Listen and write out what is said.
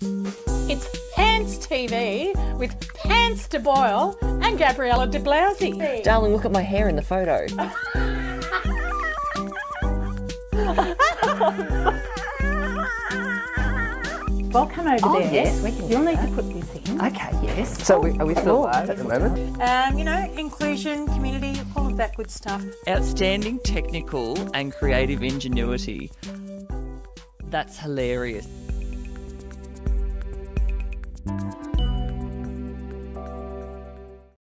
It's Lance TV with Lance DeBoyle and Gabriella Labucci. Darling, look at my hair in the photo. Well, come over Oh, there. yes, we can You'll need that. to put this in. Okay, yes. So we, are we still live at the moment? Um, you know, inclusion, community, all of that good stuff. Outstanding technical and creative ingenuity. That's hilarious. Bye.